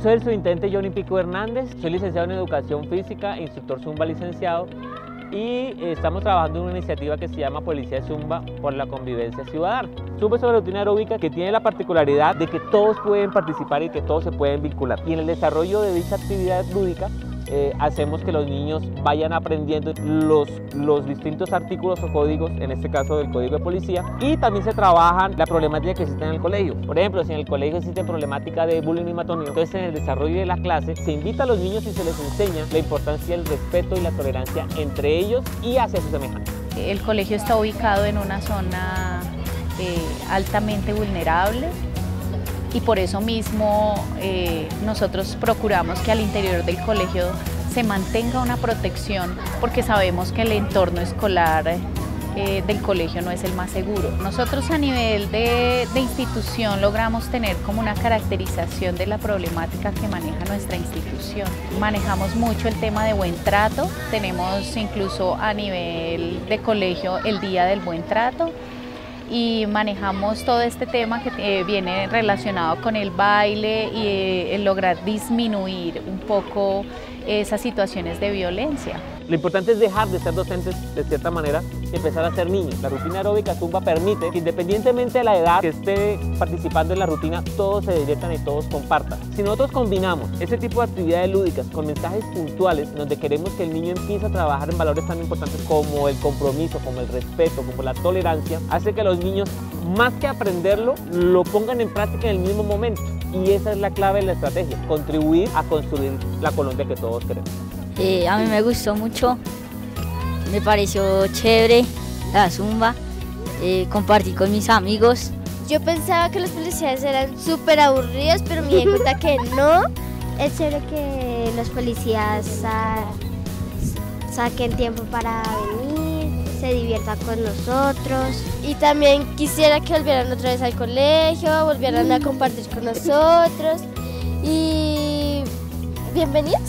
Soy el subintendente Johnny Pico Hernández, soy licenciado en Educación Física, instructor Zumba licenciado y estamos trabajando en una iniciativa que se llama Policía de Zumba por la Convivencia Ciudadana. Zumba es una rutina aeróbica que tiene la particularidad de que todos pueden participar y que todos se pueden vincular. Y en el desarrollo de dicha actividad lúdica eh, hacemos que los niños vayan aprendiendo los, los distintos artículos o códigos, en este caso del código de policía, y también se trabajan la problemática que existe en el colegio. Por ejemplo, si en el colegio existe problemática de bullying y matoneo, entonces en el desarrollo de la clase se invita a los niños y se les enseña la importancia del respeto y la tolerancia entre ellos y hacia sus semejantes. El colegio está ubicado en una zona eh, altamente vulnerable, y por eso mismo eh, nosotros procuramos que al interior del colegio se mantenga una protección porque sabemos que el entorno escolar eh, del colegio no es el más seguro. Nosotros a nivel de, de, institución logramos tener como una caracterización de la problemática que maneja nuestra institución. Manejamos mucho el tema de buen trato, tenemos incluso a nivel de colegio el Día del Buen Trato, y manejamos todo este tema que eh, viene relacionado con el baile y eh, el lograr disminuir un poco esas situaciones de violencia. Lo importante es dejar de ser docentes de cierta manera y empezar a ser niños. La rutina aeróbica Zumba permite que independientemente de la edad que esté participando en la rutina, todos se diviertan y todos compartan. Si nosotros combinamos ese tipo de actividades lúdicas con mensajes puntuales donde queremos que el niño empiece a trabajar en valores tan importantes como el compromiso, como el respeto, como la tolerancia, hace que los niños, más que aprenderlo, lo pongan en práctica en el mismo momento. Y esa es la clave de la estrategia, contribuir a construir la Colombia que todos queremos. Eh, a mí me gustó mucho, me pareció chévere la zumba, eh, compartí con mis amigos. Yo pensaba que los policías eran súper aburridos, pero me di cuenta que no. Es chévere que los policías sa saquen tiempo para venir, se diviertan con nosotros. Y también quisiera que volvieran otra vez al colegio, volvieran a compartir con nosotros. Y bienvenidos.